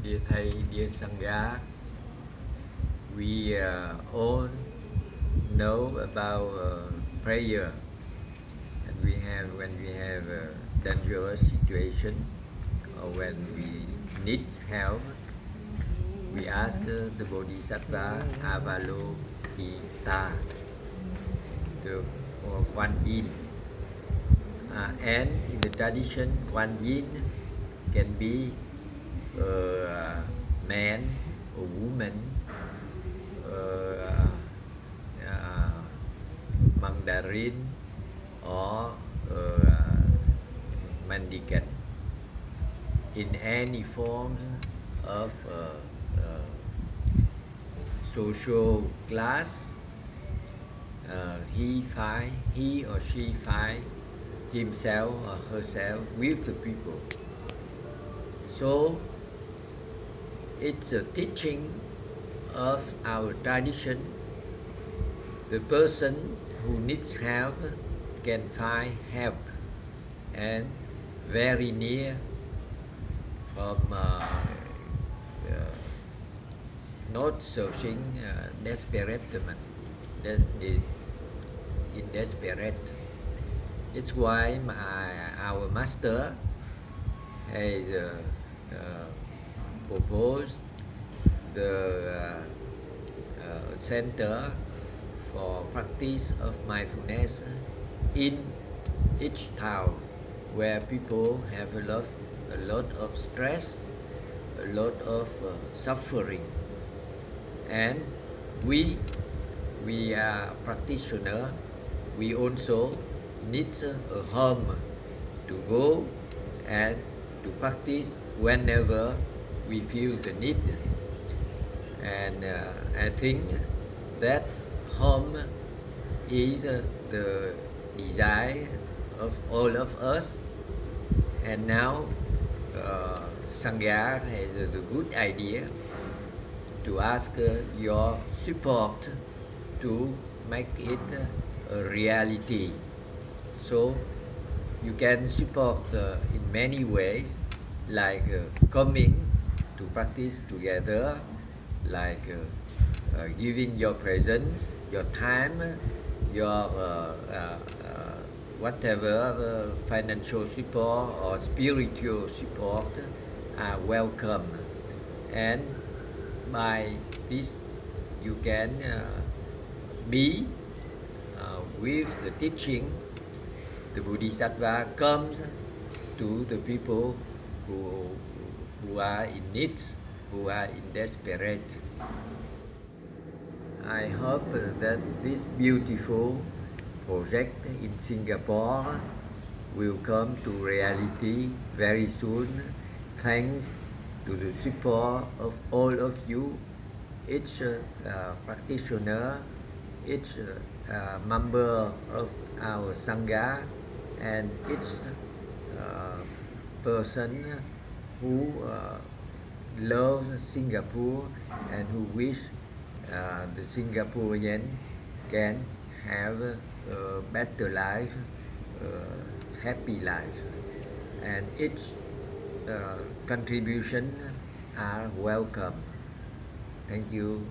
Dear Thầy, dear Sangha, we uh, all know about uh, prayer, and we have when we have a dangerous situation or when we need help, we ask uh, the Bodhisattva Avalokita, the or Kuan Yin. Uh, and in the tradition, Kuan Yin can be a man or woman, uh, Mandarin or uh, mendicant in any forms of social class he find he or she find himself or herself with the people. So it's a teaching of our tradition. The person who needs help can find help and very near from uh, uh, not searching uh, desperation in desperate. It's why my, our master has uh, uh, proposed the uh, uh, center for practice of mindfulness in each town where people have a lot, a lot of stress, a lot of uh, suffering, and we, we are practitioner. We also need a home to go and to practice whenever we feel the need. And uh, I think that home is uh, the desire of all of us. And now uh, Sangha has a good idea to ask uh, your support to make it a reality. So you can support uh, in many ways, like uh, coming to practice together, like uh, uh, giving your presence, your time, your uh, uh, whatever financial support or spiritual support are welcome. And by this, you can be with the teaching the Bodhisattva comes to the people are in need, who are in desperate. I hope that this beautiful project in Singapore will come to reality very soon thanks to the support of all of you, each uh, practitioner, each uh, member of our Sangha and each uh, person who uh, loves Singapore and who wish uh, the Singaporean can have a better life, a happy life. And its uh, contribution are welcome. Thank you.